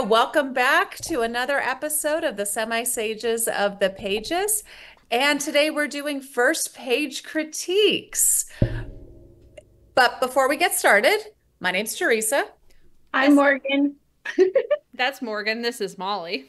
Andrea. Welcome back to another episode of the Semi Sages of the Pages. And today we're doing first page critiques. But before we get started, my name's Teresa. I'm Morgan. That's Morgan. This is Molly.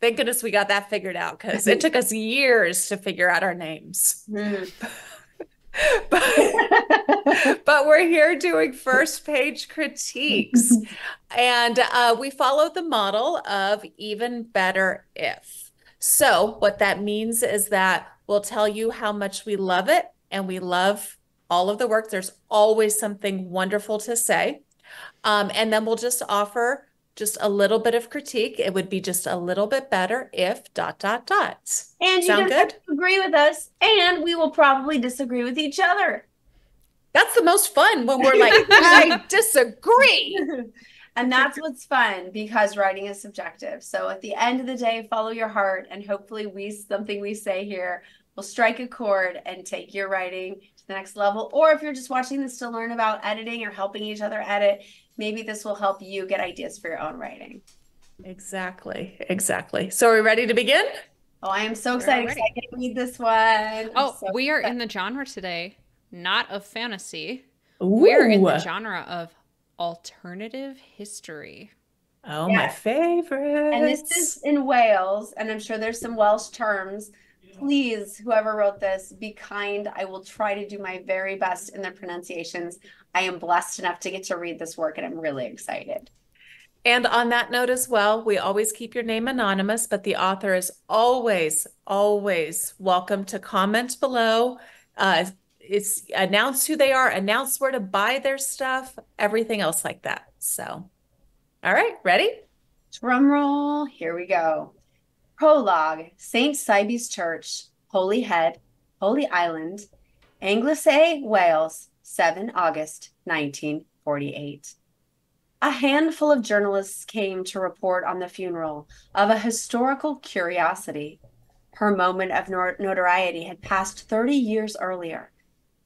Thank goodness we got that figured out because it took us years to figure out our names. Mm. but, but, we're here doing first page critiques. And uh, we follow the model of even better if. So, what that means is that we'll tell you how much we love it and we love all of the work. There's always something wonderful to say. Um, and then we'll just offer just a little bit of critique. It would be just a little bit better if dot dot dot. And Sound you good? agree with us, and we will probably disagree with each other. That's the most fun when we're like, I disagree. and that's what's fun because writing is subjective. So at the end of the day, follow your heart, and hopefully, we something we say here will strike a chord and take your writing to the next level. Or if you're just watching this to learn about editing or helping each other edit, maybe this will help you get ideas for your own writing. Exactly. Exactly. So are we ready to begin? Oh, I am so excited I get to read this one. oh, so we are in the genre today, not of fantasy. Ooh. We're in the genre of alternative history. Oh, yes. my favorite. And this is in Wales, and I'm sure there's some Welsh terms. Please, whoever wrote this, be kind. I will try to do my very best in the pronunciations. I am blessed enough to get to read this work, and I'm really excited. And on that note as well, we always keep your name anonymous, but the author is always, always welcome to comment below. Uh, it's announce who they are, announce where to buy their stuff, everything else like that. So, all right, ready? Drum roll. Here we go. Prologue St. Cybi's Church, Holyhead, Holy Island, Anglesey, Wales, 7 August 1948. A handful of journalists came to report on the funeral of a historical curiosity. Her moment of notoriety had passed 30 years earlier,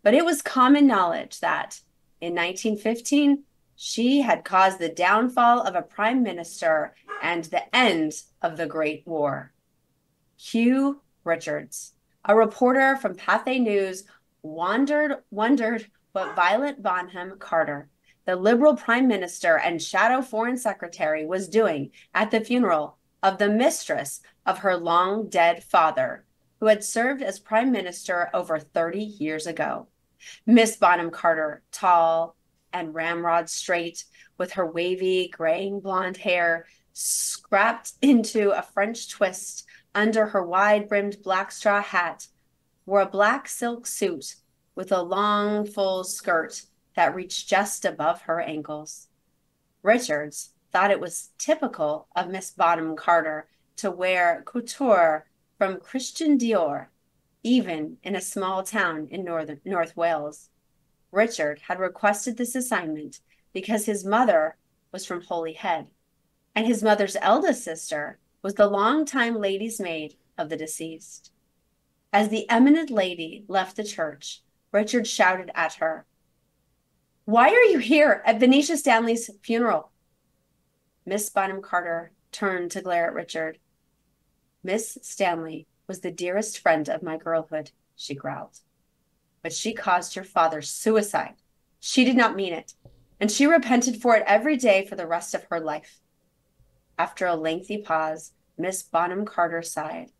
but it was common knowledge that in 1915 she had caused the downfall of a prime minister and the end of the Great War. Hugh Richards, a reporter from Pathé News, wondered wondered what Violet Bonham Carter the Liberal Prime Minister and Shadow Foreign Secretary was doing at the funeral of the mistress of her long dead father, who had served as Prime Minister over 30 years ago. Miss Bonham Carter, tall and ramrod straight, with her wavy, graying blonde hair scrapped into a French twist under her wide brimmed black straw hat, wore a black silk suit with a long, full skirt that reached just above her ankles. Richards thought it was typical of Miss Bonham Carter to wear couture from Christian Dior, even in a small town in northern North Wales. Richard had requested this assignment because his mother was from Holyhead, and his mother's eldest sister was the longtime lady's maid of the deceased. As the eminent lady left the church, Richard shouted at her, why are you here at Venetia Stanley's funeral? Miss Bonham Carter turned to glare at Richard. Miss Stanley was the dearest friend of my girlhood, she growled. But she caused your father suicide. She did not mean it, and she repented for it every day for the rest of her life. After a lengthy pause, Miss Bonham Carter sighed.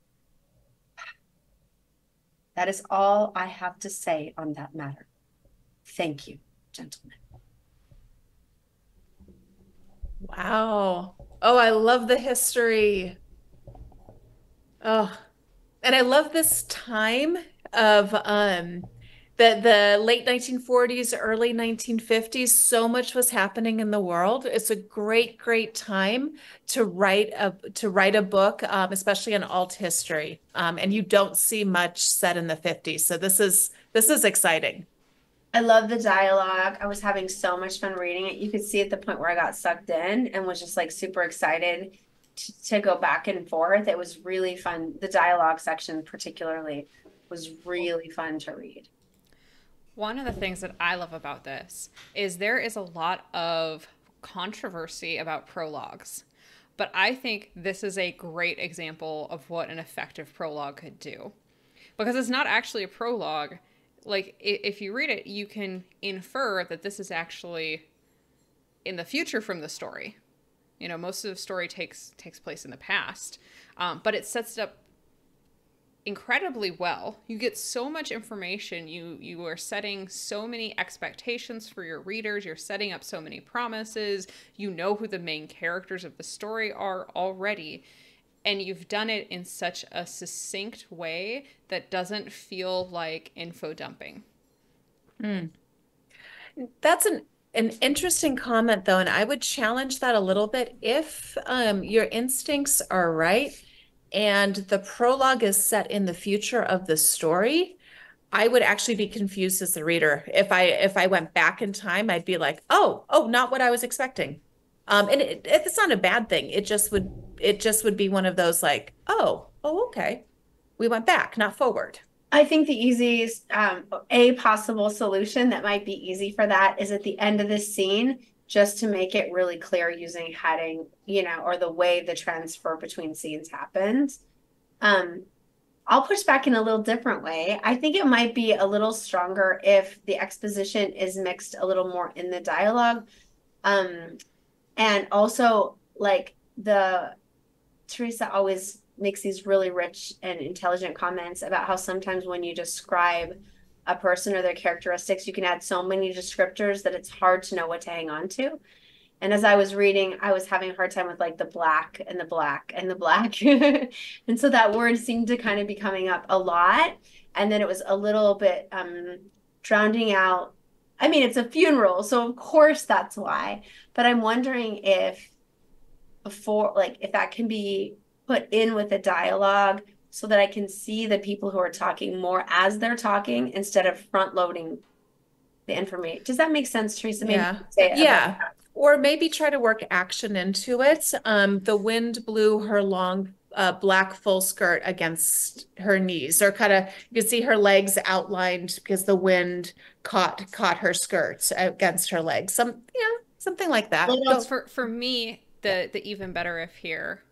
That is all I have to say on that matter. Thank you gentlemen. Wow. Oh, I love the history. Oh, and I love this time of um the the late 1940s early 1950s so much was happening in the world. It's a great great time to write a to write a book um, especially in alt history. Um, and you don't see much set in the 50s so this is this is exciting. I love the dialogue. I was having so much fun reading it. You could see at the point where I got sucked in and was just like super excited to, to go back and forth. It was really fun. The dialogue section, particularly, was really fun to read. One of the things that I love about this is there is a lot of controversy about prologues. but I think this is a great example of what an effective prologue could do. Because it's not actually a prologue. Like, if you read it, you can infer that this is actually in the future from the story. You know, most of the story takes takes place in the past, um, but it sets it up incredibly well. You get so much information. You you are setting so many expectations for your readers. You're setting up so many promises. You know who the main characters of the story are already. And you've done it in such a succinct way that doesn't feel like info dumping. Mm. That's an an interesting comment though, and I would challenge that a little bit. If um, your instincts are right, and the prologue is set in the future of the story, I would actually be confused as the reader. If I if I went back in time, I'd be like, "Oh, oh, not what I was expecting." Um, and it, it's not a bad thing. It just would it just would be one of those like, "Oh, oh, okay, we went back, not forward." I think the easiest, um, a possible solution that might be easy for that is at the end of this scene, just to make it really clear using heading, you know, or the way the transfer between scenes happens. Um, I'll push back in a little different way. I think it might be a little stronger if the exposition is mixed a little more in the dialogue. Um, and also, like the Teresa always makes these really rich and intelligent comments about how sometimes when you describe a person or their characteristics, you can add so many descriptors that it's hard to know what to hang on to. And as I was reading, I was having a hard time with like the black and the black and the black. and so that word seemed to kind of be coming up a lot. And then it was a little bit um, drowning out. I mean, it's a funeral. So of course that's why. But I'm wondering if before, like, if that can be put in with a dialogue so that I can see the people who are talking more as they're talking instead of front loading the information. Does that make sense, Teresa? Maybe yeah. yeah. Or maybe try to work action into it. Um, the wind blew her long uh, black full skirt against her knees, or kind of you can see her legs outlined because the wind caught caught her skirts against her legs. Some yeah, something like that. Well, so, for for me, the the even better if here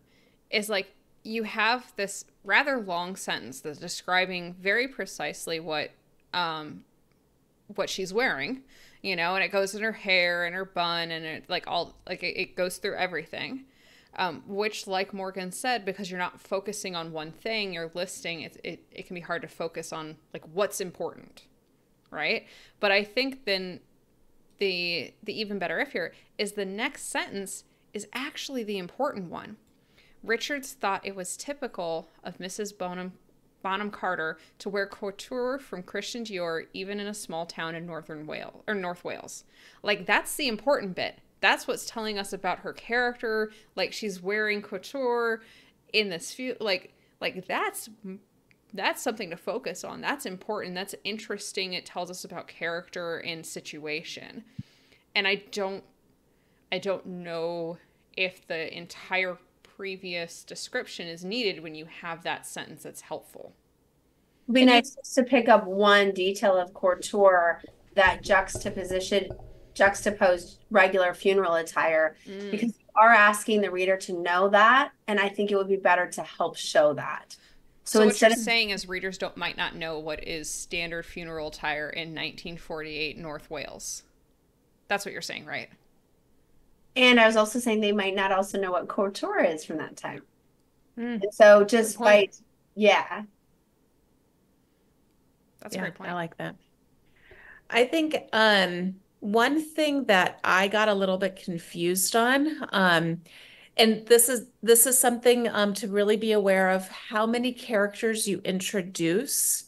is like you have this rather long sentence that's describing very precisely what um what she's wearing you know and it goes in her hair and her bun and it like all like it, it goes through everything um, which like morgan said because you're not focusing on one thing you're listing it, it, it can be hard to focus on like what's important right? But i think then the the even better if here is the next sentence is actually the important one Richards thought it was typical of Mrs. Bonham, Bonham Carter to wear couture from Christian Dior even in a small town in northern Wales or North Wales. Like that's the important bit. That's what's telling us about her character. Like she's wearing couture in this few like like that's that's something to focus on. That's important. That's interesting. It tells us about character and situation. And I don't I don't know if the entire previous description is needed when you have that sentence that's helpful. It'd be nice to pick up one detail of couture that juxtaposition juxtaposed regular funeral attire mm. because you are asking the reader to know that and i think it would be better to help show that so, so instead what you're of saying is readers don't might not know what is standard funeral attire in 1948 north wales that's what you're saying right and I was also saying they might not also know what couture is from that time. Mm. so just by yeah. That's yeah, a great point. I like that. I think um one thing that I got a little bit confused on, um, and this is this is something um, to really be aware of how many characters you introduce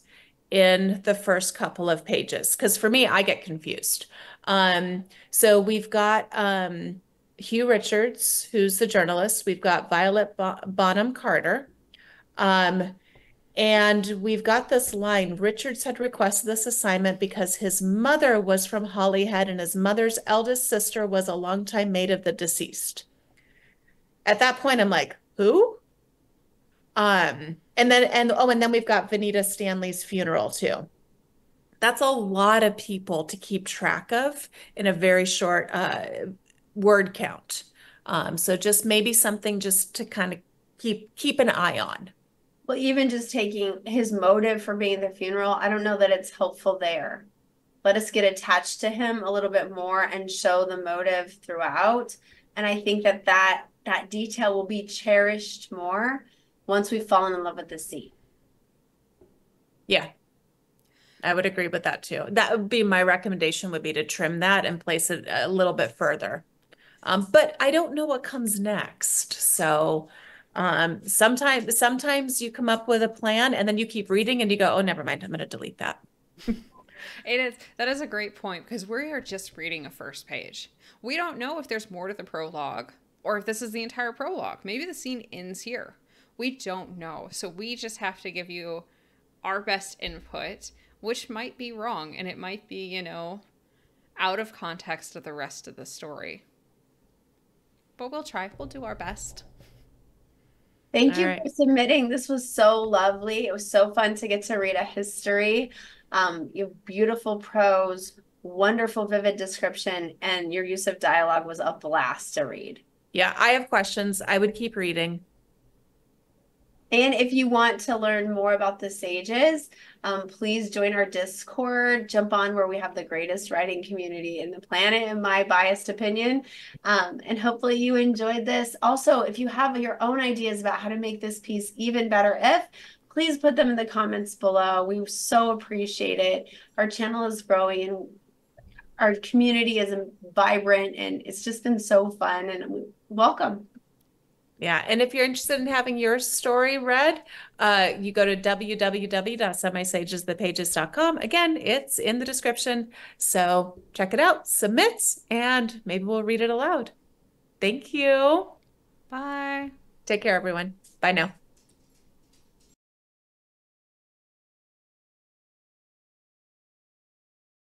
in the first couple of pages. Because for me, I get confused. Um, so we've got um, Hugh Richards, who's the journalist. We've got Violet Bonham Carter. Um, and we've got this line Richards had requested this assignment because his mother was from Holyhead and his mother's eldest sister was a longtime maid of the deceased. At that point, I'm like, who? Um, and then, and oh, and then we've got Venetia Stanley's funeral too. That's a lot of people to keep track of in a very short uh, word count. Um, so just maybe something just to kind of keep keep an eye on. Well, even just taking his motive for being at the funeral, I don't know that it's helpful there. Let us get attached to him a little bit more and show the motive throughout. And I think that that, that detail will be cherished more once we've fallen in love with the sea. Yeah. I would agree with that too. That would be my recommendation would be to trim that and place it a little bit further. Um, but I don't know what comes next. So um, sometimes sometimes you come up with a plan and then you keep reading and you go, oh, never mind, I'm going to delete that. It is that is a great point because we are just reading a first page. We don't know if there's more to the prologue or if this is the entire prologue. Maybe the scene ends here. We don't know. So we just have to give you our best input, which might be wrong and it might be, you know, out of context of the rest of the story. But we'll try. We'll do our best. Thank All you right. for submitting. This was so lovely. It was so fun to get to read a history. Um, you have beautiful prose, wonderful, vivid description, and your use of dialogue was a blast to read. Yeah, I have questions. I would keep reading. And if you want to learn more about the sages, um, please join our Discord. Jump on where we have the greatest writing community in the planet, in my biased opinion. Um, and hopefully you enjoyed this. Also, if you have your own ideas about how to make this piece even better, if please put them in the comments below. We so appreciate it. Our channel is growing and our community is vibrant and it's just been so fun and welcome. Yeah, and if you're interested in having your story read, uh, you go to www.semisagesthepages.com. Again, it's in the description. So check it out, submit, and maybe we'll read it aloud. Thank you. Bye. Take care, everyone. Bye now.